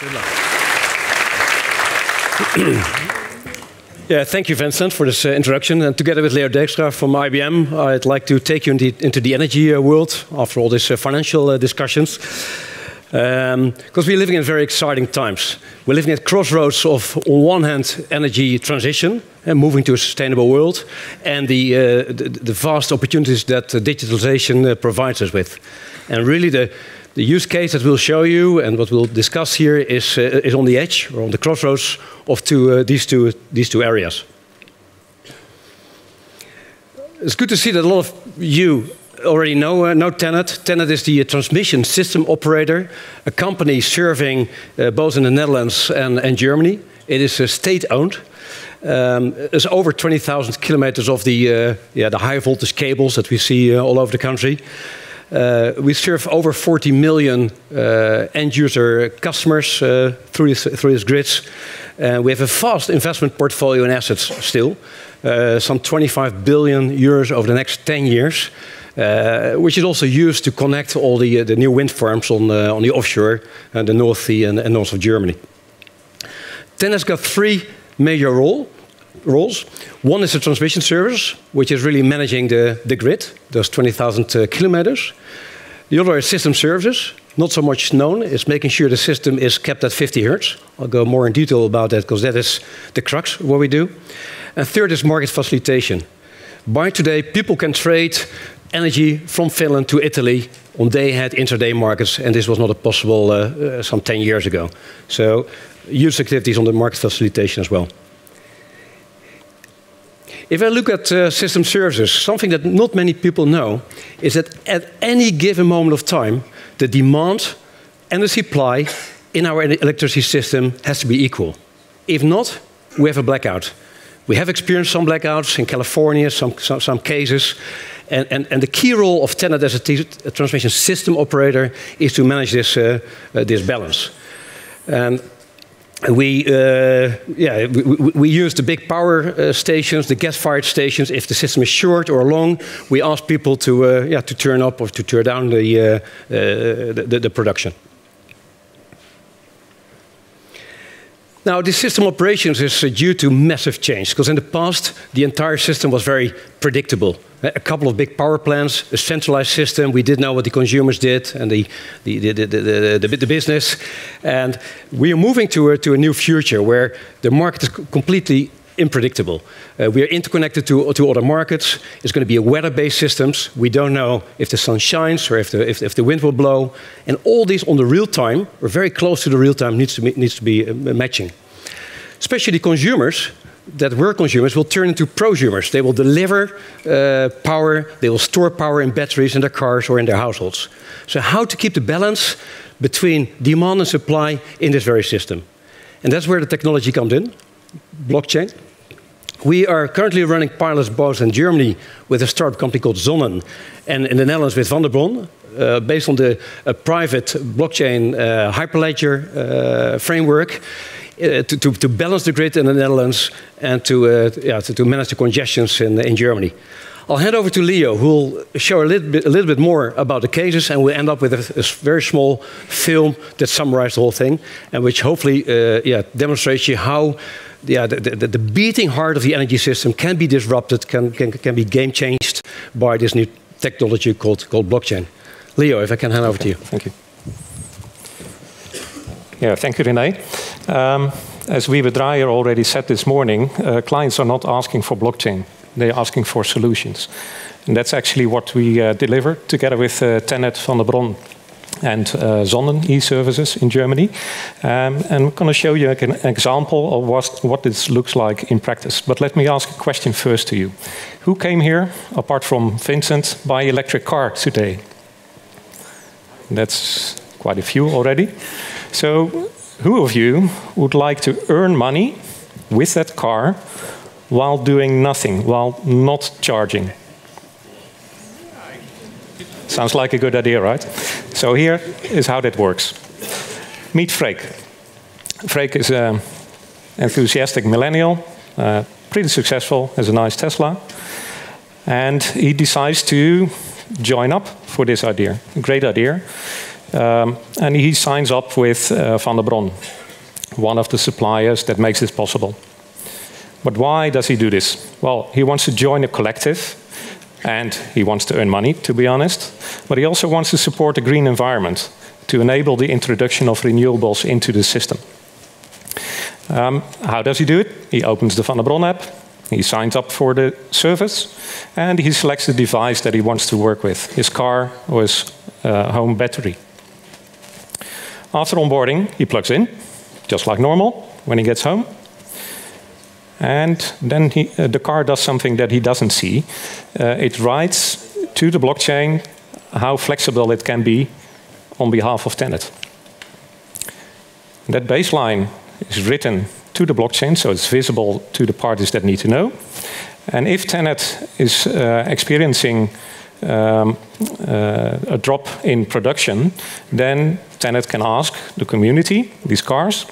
Good luck. yeah, thank you, Vincent, for this uh, introduction. And together with Leo Dijkstra from IBM, I'd like to take you in the, into the energy uh, world after all these uh, financial uh, discussions. Because um, we're living in very exciting times. We're living at crossroads of, on one hand, energy transition and moving to a sustainable world, and the, uh, the, the, vast opportunities that digitalization uh, provides us with. And really, the, the use case that we'll show you and what we'll discuss here is, uh, is on the edge or on the crossroads of two, uh, these, two, these two areas. It's good to see that a lot of you already know, uh, know TenneT. TenneT is the transmission system operator, a company serving uh, both in the Netherlands and, and Germany. It is uh, state-owned. Um, it's over 20,000 kilometers of the, uh, yeah, the high voltage cables that we see all over the country. Uh, we serve over 40 million uh, end user customers uh, through, this, through these grids. we have a vast investment portfolio in assets still, some 25 billion euros over the next 10 years. Uh, which is also used to connect all the, uh, the new wind farms on, uh, on the offshore, and the North Sea and, and north of Germany. TenneT has got three major role, roles. One is the transmission service, which is really managing the, the grid, those 20,000 uh, kilometers. The other is system services, not so much known. It's making sure the system is kept at 50 hertz. I'll go more in detail about that because that is the crux of what we do. And third is market facilitation. By today, people can trade energy from Finland to Italy on day-ahead intraday markets, and this was not possible uh, uh, some 10 years ago. So, use activities on the market facilitation as well. If I look at uh, system services, something that not many people know is that at any given moment of time, the demand and the supply in our electricity system has to be equal. If not, we have a blackout. We have experienced some blackouts in California, some, some, some cases. And, and, and, the key role of TenneT as a, transmission system operator is to manage this, uh, uh, this balance. And we, uh, yeah, we, we, use the big power uh, stations, the gas-fired stations. If the system is short or long, we ask people to, uh, yeah, to turn up or to turn down the, uh, uh, the, the, production. Now, the system operations is uh, due to massive change, because in the past, the entire system was very predictable. A couple of big power plants, a centralized system, we did know what the consumers did and the, the, the, the, the, the business. And we are moving to a, to a new future where the market is completely unpredictable. Uh, we are interconnected to, to other markets. It's going to be a weather-based systems. We don't know if the sun shines or if the, if, if the wind will blow. And all these on the real time, or very close to the real time, needs to be, needs to be uh, matching. Especially consumers that were consumers will turn into prosumers. They will deliver uh, power, they will store power in batteries in their cars or in their households. So how to keep the balance between demand and supply in this very system. And that's where the technology comes in blockchain. We are currently running pilots both in Germany with a startup company called Sonnen and in the Netherlands with Vandebron, uh, based on the private blockchain uh, Hyperledger uh, framework. Uh, to, to, to, balance the grid in the Netherlands and to, uh, yeah, to, to, manage the congestions in, in Germany. I'll hand over to Leo, who will show a little bit, a little bit more about the cases, and we'll end up with a, a very small film that summarizes the whole thing, and which hopefully uh, yeah, demonstrates you how yeah, the, the, the, beating heart of the energy system can be disrupted, can, can, can be game changed by this new technology called, called blockchain. Leo, if I can hand over to you. Thank you. Yeah, thank you, René. Um, as Wiebe Dreyer already said this morning, uh, clients are not asking for blockchain. They're asking for solutions. And that's actually what we uh, deliver together with uh, TenneT Vandebron and uh, Sonnen e-services in Germany. Um, and we're going to show you an example of what, what this looks like in practice. But let me ask a question first to you. Who came here, apart from Vincent, by electric car today? That's quite a few already. So who of you would like to earn money with that car while doing nothing, while not charging? Sounds like a good idea, right? So here is how that works. Meet Freek. Freek is an enthusiastic millennial, uh, pretty successful, has a nice Tesla. And he decides to join up for this idea. Great idea. Um, and he signs up with uh, Vandebron, one of the suppliers that makes this possible. But why does he do this? Well, he wants to join a collective and he wants to earn money, to be honest. But he also wants to support the green environment to enable the introduction of renewables into the system. Um, how does he do it? He opens the Vandebron app, he signs up for the service, and he selects the device that he wants to work with his car or his uh, home battery. After onboarding, he plugs in, just like normal, when he gets home. And then he, uh, the car does something that he doesn't see. Uh, it writes to the blockchain how flexible it can be on behalf of TenneT. That baseline is written to the blockchain, so it's visible to the parties that need to know. And if TenneT is uh, experiencing um, uh, a drop in production, then TenneT can ask the community, these cars,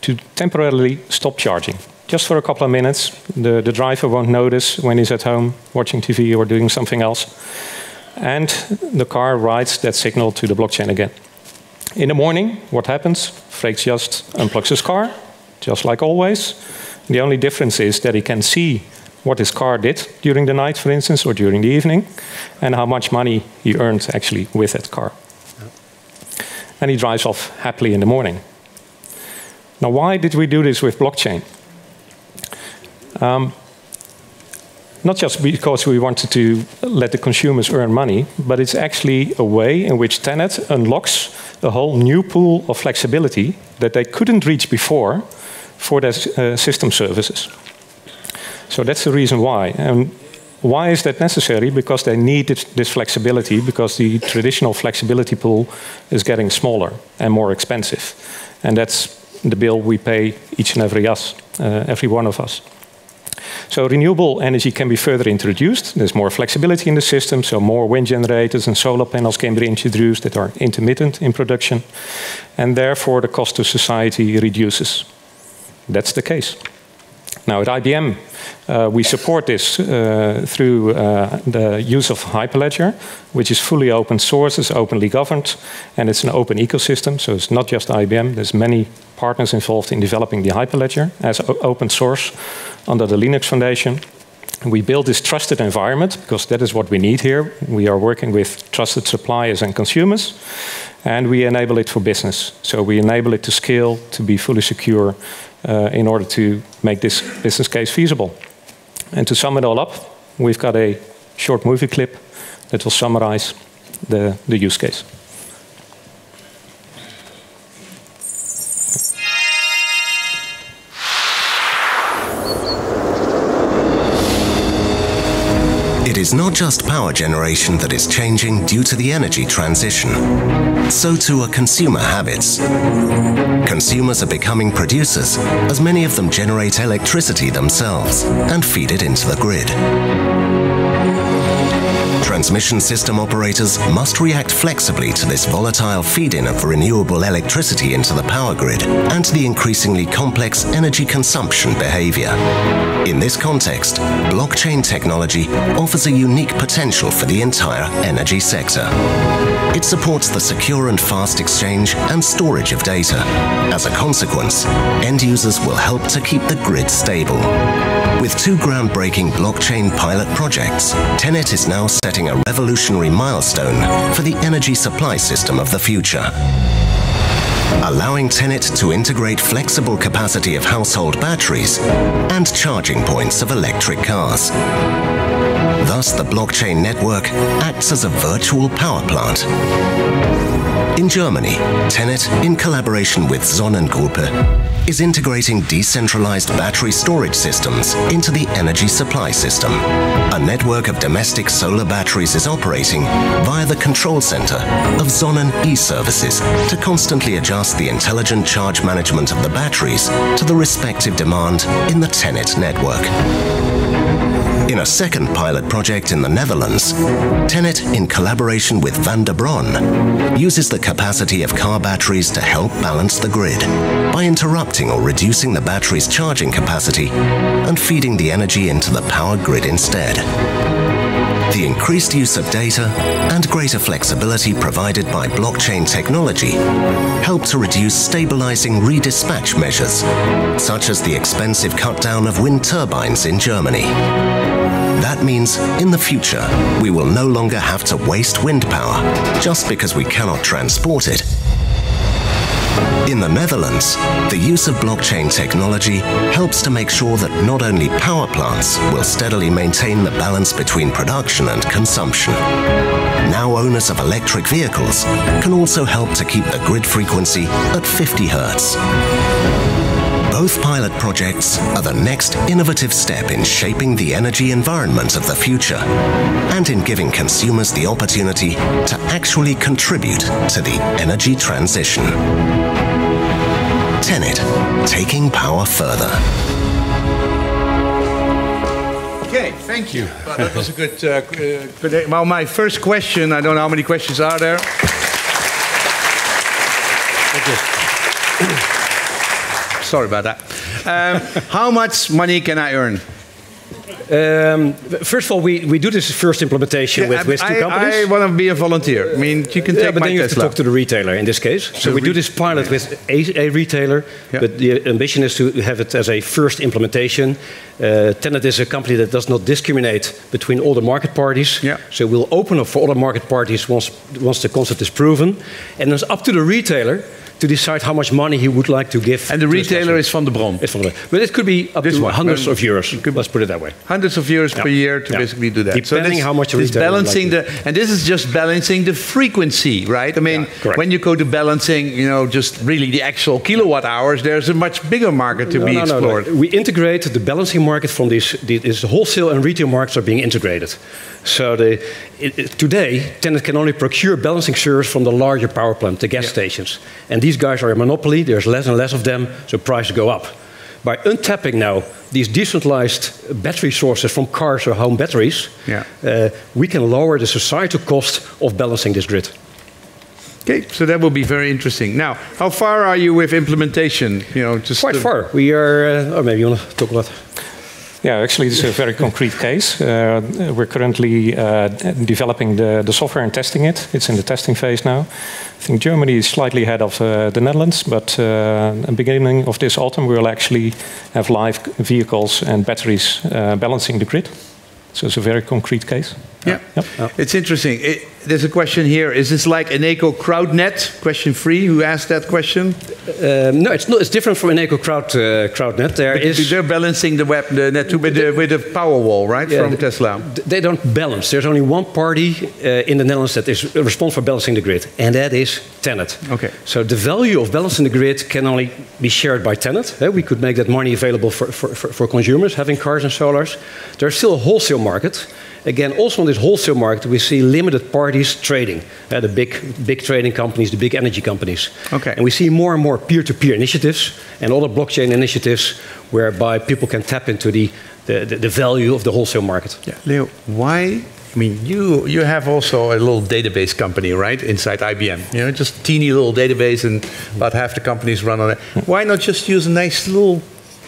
to temporarily stop charging. Just for a couple of minutes. The, the driver won't notice when he's at home watching TV or doing something else. And the car writes that signal to the blockchain again. In the morning, what happens? Freek just unplugs his car, just like always. The only difference is that he can see what his car did during the night, for instance, or during the evening, and how much money he earned actually with that car. And he drives off happily in the morning. Now, why did we do this with blockchain? Um, not just because we wanted to let the consumers earn money, but it's actually a way in which TenneT unlocks a whole new pool of flexibility that they couldn't reach before for their uh, system services. So that's the reason why. And why is that necessary? Because they need this, flexibility, because the traditional flexibility pool is getting smaller and more expensive. And that's the bill we pay each and every us, uh, every one of us. So renewable energy can be further introduced. There's more flexibility in the system, so more wind generators and solar panels can be introduced that are intermittent in production. And therefore, the cost to society reduces. That's the case. Now, at IBM, uh, we support this uh, through uh, the use of Hyperledger, which is fully open source, is openly governed, and it's an open ecosystem. So it's not just IBM. There's many partners involved in developing the Hyperledger as open source under the Linux Foundation. We build this trusted environment because that is what we need here. We are working with trusted suppliers and consumers, and we enable it for business. So we enable it to scale, to be fully secure, uh, in order to make this business case feasible. And to sum it all up, we've got a short movie clip that will summarize the, the use case. It is not just power generation that is changing due to the energy transition. So too are consumer habits. Consumers are becoming producers, as many of them generate electricity themselves and feed it into the grid transmission system operators must react flexibly to this volatile feed-in of renewable electricity into the power grid and to the increasingly complex energy consumption behavior. In this context, blockchain technology offers a unique potential for the entire energy sector. It supports the secure and fast exchange and storage of data. As a consequence, end users will help to keep the grid stable. With two groundbreaking blockchain pilot projects, TenneT is now setting a revolutionary milestone for the energy supply system of the future. Allowing TenneT to integrate flexible capacity of household batteries and charging points of electric cars. Thus, the blockchain network acts as a virtual power plant. In Germany, TenneT, in collaboration with Sonnengruppe, is integrating decentralized battery storage systems into the energy supply system. A network of domestic solar batteries is operating via the control center of Sonnen e-services to constantly adjust the intelligent charge management of the batteries to the respective demand in the TenneT network. In a second pilot project in the Netherlands, TenneT, in collaboration with Vandebron, uses the capacity of car batteries to help balance the grid by interrupting or reducing the battery's charging capacity and feeding the energy into the power grid instead. The increased use of data and greater flexibility provided by blockchain technology help to reduce stabilizing redispatch measures, such as the expensive cutdown of wind turbines in Germany. Means, in the future, we will no longer have to waste wind power just because we cannot transport it in the Netherlands, the use of blockchain technology helps to make sure that not only power plants will steadily maintain the balance between production and consumption. Now owners of electric vehicles can also help to keep the grid frequency at 50 Hz. Both pilot projects are the next innovative step in shaping the energy environment of the future and in giving consumers the opportunity to actually contribute to the energy transition. TenneT, taking power further. Okay, thank you. Well, that was a good, uh, good. Well, my first question. I don't know how many questions are there. Thank you. Sorry about that. Um, how much money can I earn? Um, first of all, we, we do this first implementation Yeah, with, with two I, companies. I want to be a volunteer. I mean, you can take yeah, but then you have to talk to the retailer in this case. So, So we do this pilot with a, a retailer, Yeah. but the ambition is to have it as a first implementation. Uh, TenneT is a company that does not discriminate between all the market parties. Yeah. So we'll open up for other market parties once, once the concept is proven. And it's up to the retailer to decide how much money he would like to give. and the retailer is Vandebron. It's from the, but it could be up This to one. hundreds Um, of euros. Let's put it that way. Hundreds of euros per year to Yeah. basically do that. Depending this- how much this balancing like the, and this is just balancing the frequency, right? I mean, Yeah, when you go to balancing, you know, just really the actual kilowatt hours, there's a much bigger market to No, be no, no, no. explored. We integrate the balancing market from these. These the wholesale and retail markets are being integrated. So the, it, it- today, TenneT can only procure balancing service from the larger power plant, the gas stations, and these guys are a monopoly. There's less and less of them, so prices go up. By untapping now these decentralized battery sources from cars or home batteries, Yeah. uh, we can lower the societal cost of balancing this grid. Okay, so that will be very interesting. Now, how far are you with implementation? You know, just Quite far. We are. Uh, oh, maybe you want to talk about. Yeah, actually, this is a very concrete case. Uh, we're currently uh, developing the, the software and testing it. It's in the testing phase now. I think Germany is slightly ahead of uh, the Netherlands, but uh, at the beginning of this autumn, we'll actually have live vehicles and batteries uh, balancing the grid. So it's a very concrete case. Yeah, Yep. it's interesting. It, there's a question here. Is this like Eneco CrowdNett? Question three. Who asked that question? Um, no, it's not. It's different from Eneco Crowd uh, CrowdNett. There is. They're balancing the web, the net with the with the power wall, right, Yeah, from the- Tesla. They don't balance. There's only one party uh, in the Netherlands that is responsible for balancing the grid, and that is TenneT. Okay. So the value of balancing the grid can only be shared by TenneT. We could make that money available for, for, for, for consumers having cars and solars. There's still a wholesale market. Again, also on this wholesale market, we see limited parties trading. Uh, the big, big trading companies, the big energy companies. Okay. And we see more and more peer-to-peer initiatives and other blockchain initiatives whereby people can tap into the, the, the, the value of the wholesale market. Yeah, Leo, why? I mean, you you have also a little database company, right, inside IBM. You know, just teeny little database, and about half the companies run on it. Why not just use a nice little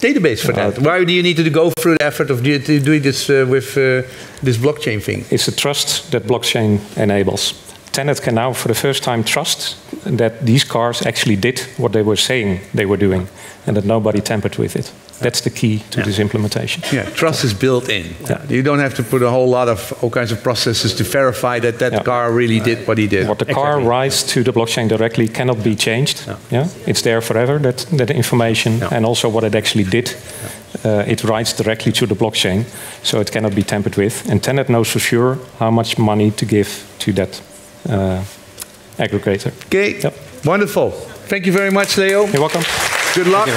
database for that? Why do you need to go through the effort of doing this uh, with uh, this blockchain thing? It's the trust that blockchain enables. TenneT can now, for the first time, trust that these cars actually did what they were saying they were doing and that nobody tampered with it. That's the key to this implementation. Yeah, trust is built in. Yeah. You don't have to put a whole lot of all kinds of processes to verify that that Yeah. car really did what he did. What the car Exactly. writes to the blockchain directly cannot be changed. Yeah. It's there forever, that, that information, Yeah. and also what it actually did. Uh, it writes directly to the blockchain, so it cannot be tampered with. And TenneT knows for sure how much money to give to that uh, aggregator. Okay, Yep. wonderful. Thank you very much, Leo. You're welcome. Good luck.